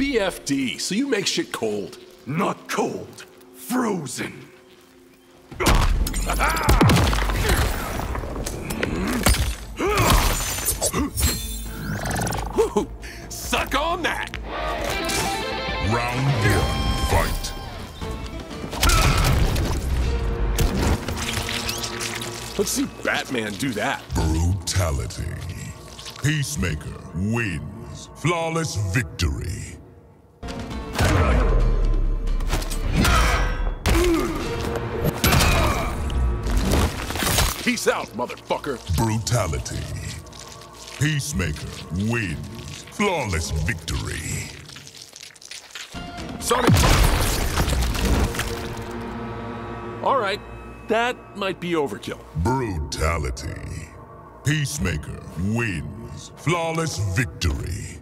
BFD, so you make shit cold. Not cold, frozen. Suck on that! Round one, fight. Let's see Batman do that. Brutality. Peacemaker wins. Flawless victory. Peace out, motherfucker. Brutality. Peacemaker wins. Flawless victory. Sonic. All right, that might be overkill. Brutality. Peacemaker wins. Flawless victory.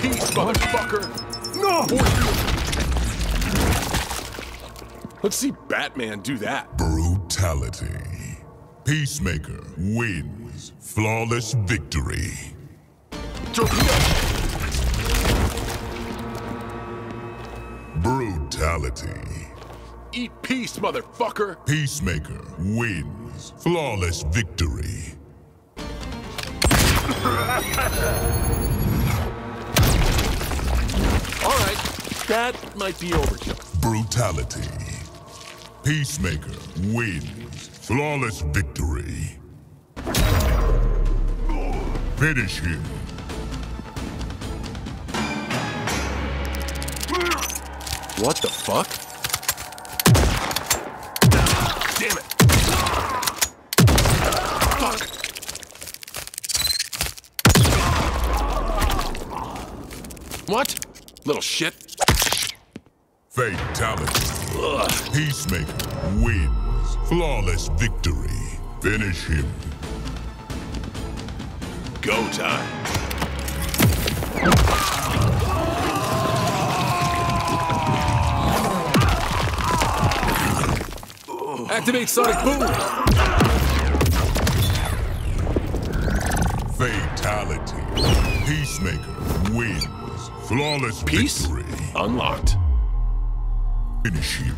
Peace, motherfucker. No! Let's see Batman do that. Brutality. Peacemaker wins. Flawless victory. Torpedo. Brutality. Eat peace, motherfucker. Peacemaker wins. Flawless victory. All right, that might be overkill. Brutality. Peacemaker wins. Flawless victory. Finish him. What the fuck? Damn it. Fuck. What? Little shit. Fatality. Peacemaker wins. Flawless victory. Finish him. Go time. Activate Sonic Boom! Fatality. Peacemaker wins. Flawless Peace victory. unlocked. Finish him.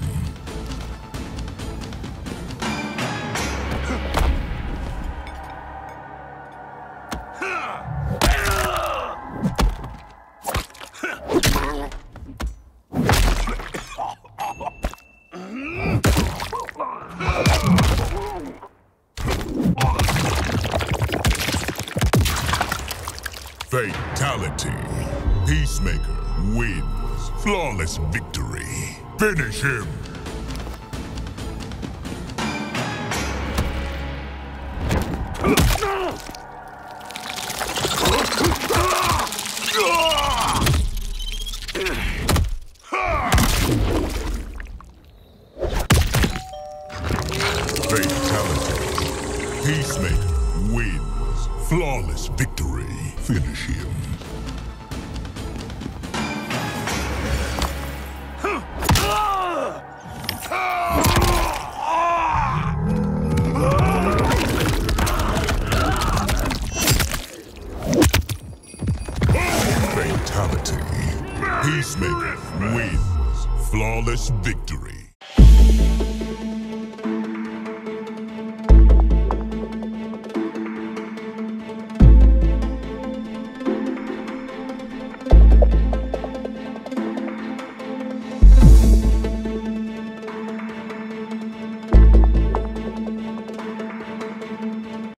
Fatality. Peacemaker wins. Flawless victory. Finish him. Peacemaker wins. Flawless victory. Finish him. Peacemaker wins. Flawless victory.